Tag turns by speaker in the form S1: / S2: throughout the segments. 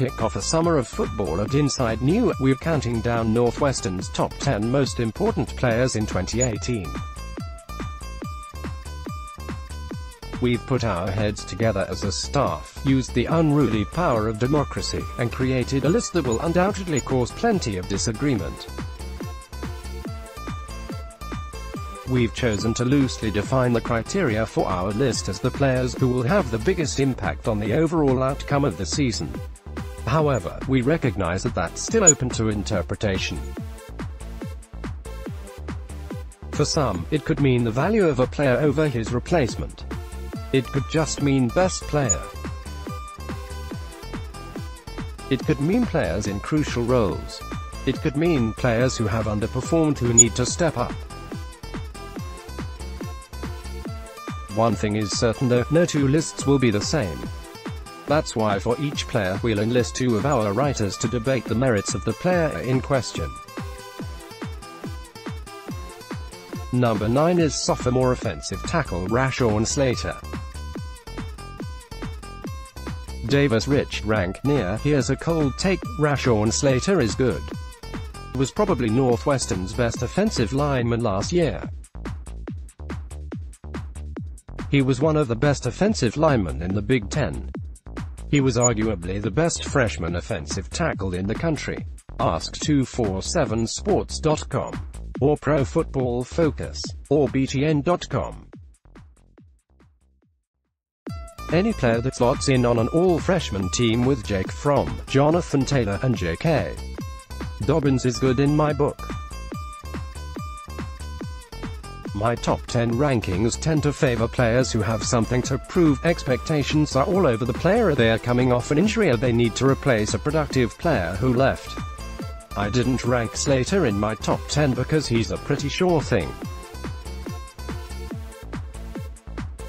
S1: kick off a summer of football at Inside NU, we're counting down Northwestern's top 10 most important players in 2018. We've put our heads together as a staff, used the unruly power of democracy, and created a list that will undoubtedly cause plenty of disagreement. We've chosen to loosely define the criteria for our list as the players who will have the biggest impact on the overall outcome of the season. However, we recognize that that's still open to interpretation. For some, it could mean the value of a player over his replacement. It could just mean best player. It could mean players in crucial roles. It could mean players who have underperformed who need to step up. One thing is certain though, no two lists will be the same. That's why for each player, we'll enlist two of our writers to debate the merits of the player in question. Number 9 is sophomore offensive tackle Rashawn Slater. Davis Rich, rank near, here's a cold take, Rashawn Slater is good. Was probably Northwestern's best offensive lineman last year. He was one of the best offensive linemen in the Big Ten. He was arguably the best freshman offensive tackle in the country. Ask 247sports.com, or Pro Football Focus, or BTN.com. Any player that slots in on an all-freshman team with Jake Fromm, Jonathan Taylor, and J.K. Dobbins is good in my book. My top 10 rankings tend to favor players who have something to prove. Expectations are all over the player. They are coming off an injury or they need to replace a productive player who left. I didn't rank Slater in my top 10 because he's a pretty sure thing.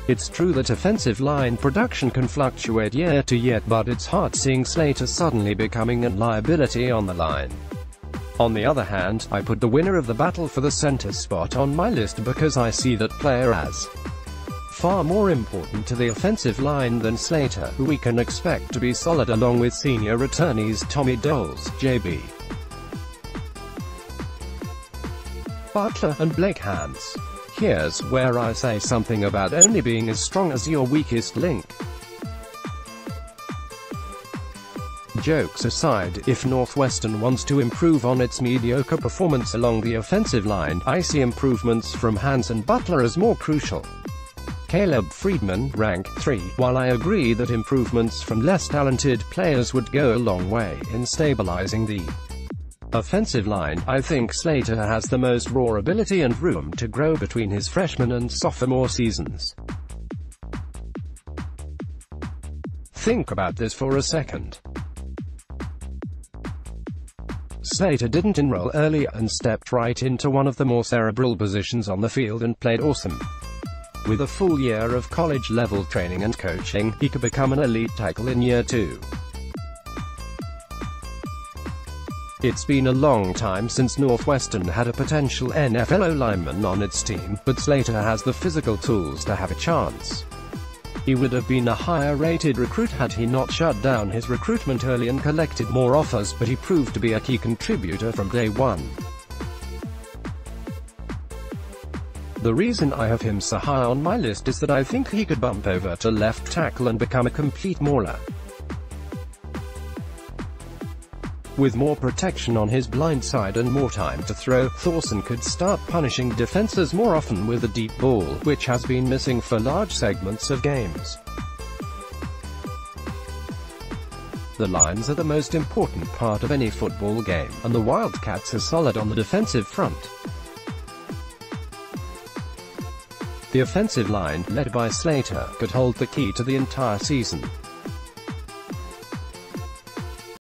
S1: It's true that offensive line production can fluctuate year to year, but it's hard seeing Slater suddenly becoming a liability on the line. On the other hand, I put the winner of the battle for the center spot on my list because I see that player as far more important to the offensive line than Slater, who we can expect to be solid along with senior returnees Tommy Doles, JB. Butler, and Blake Hance. Here's where I say something about only being as strong as your weakest link. Jokes aside, if Northwestern wants to improve on its mediocre performance along the offensive line, I see improvements from Hance and Butler as more crucial. Caleb Friedman, rank 3, while I agree that improvements from less talented players would go a long way in stabilizing the offensive line, I think Slater has the most raw ability and room to grow between his freshman and sophomore seasons. Think about this for a second. Slater didn't enroll early, and stepped right into one of the more cerebral positions on the field and played awesome. With a full year of college-level training and coaching, he could become an elite tackle in year two. It's been a long time since Northwestern had a potential NFL lineman on its team, but Slater has the physical tools to have a chance. He would have been a higher-rated recruit had he not shut down his recruitment early and collected more offers, but he proved to be a key contributor from day one. The reason I have him so high on my list is that I think he could bump over to left tackle and become a complete mauler. With more protection on his blind side and more time to throw, Thorson could start punishing defenses more often with a deep ball, which has been missing for large segments of games. The lines are the most important part of any football game, and the Wildcats are solid on the defensive front. The offensive line, led by Slater, could hold the key to the entire season.